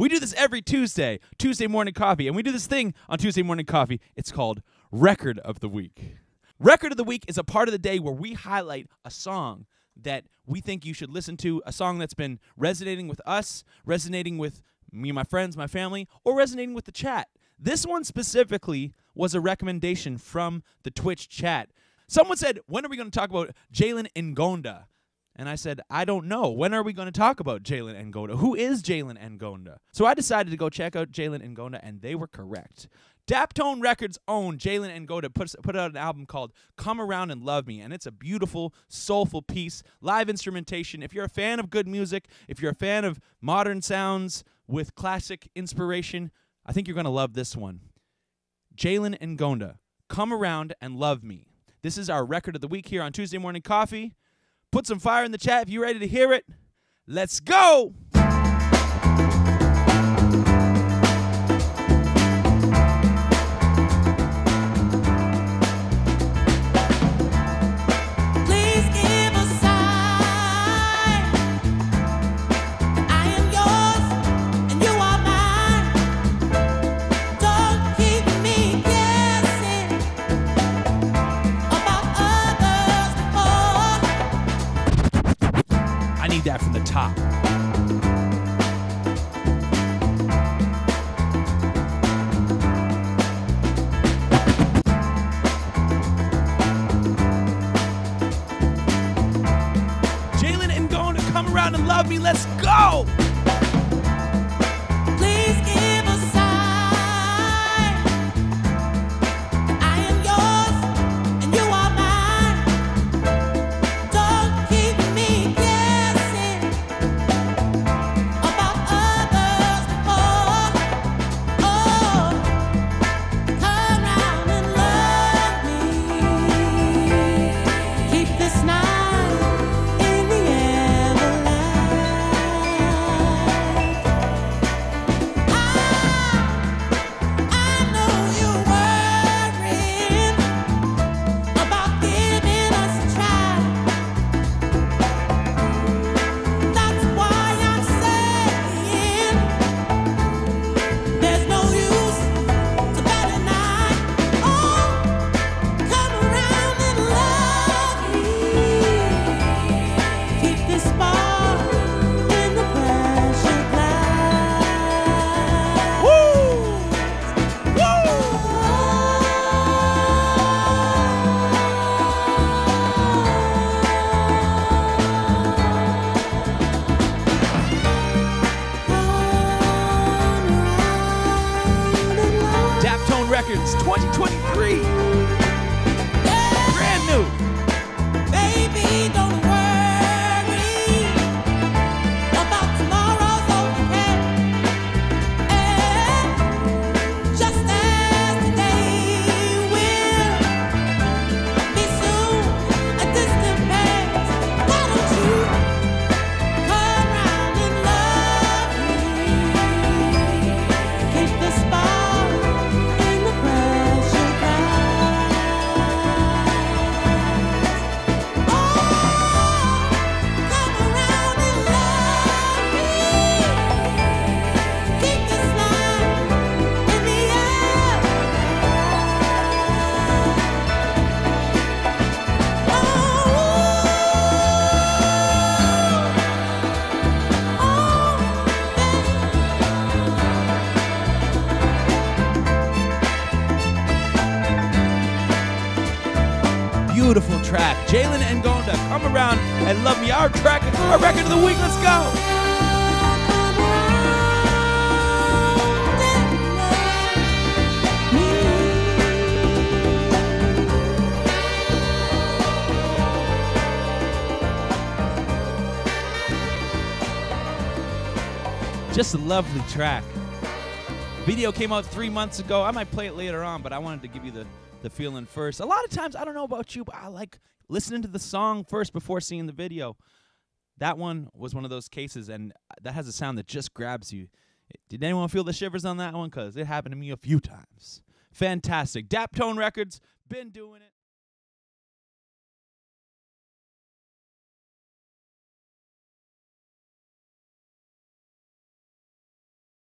We do this every Tuesday, Tuesday morning coffee, and we do this thing on Tuesday morning coffee. It's called Record of the Week. Record of the Week is a part of the day where we highlight a song that we think you should listen to, a song that's been resonating with us, resonating with me, my friends, my family, or resonating with the chat. This one specifically was a recommendation from the Twitch chat. Someone said, When are we going to talk about Jalen Ngonda? And I said, I don't know. When are we going to talk about Jalen Ngonda? Who is Jalen Ngonda? So I decided to go check out Jalen Ngonda, and they were correct. Daptone Records' own Jalen Ngonda puts, put out an album called Come Around and Love Me, and it's a beautiful, soulful piece, live instrumentation. If you're a fan of good music, if you're a fan of modern sounds with classic inspiration, I think you're going to love this one. Jalen Ngonda, Come Around and Love Me. This is our record of the week here on Tuesday Morning Coffee. Put some fire in the chat if you're ready to hear it. Let's go! Need that from the top. Jalen Ngonda come around and love me. Let's go. Records 2023. Beautiful track. Jalen Ngonda, come around and love me. Our track, our record of the week. Let's go. Just a lovely track. Video came out three months ago. I might play it later on, but I wanted to give you the, the feeling first. A lot of times, I don't know about you, but I like listening to the song first before seeing the video. That one was one of those cases, and uh, that has a sound that just grabs you. Did anyone feel the shivers on that one? Because it happened to me a few times. Fantastic. Daptone Records, been doing it.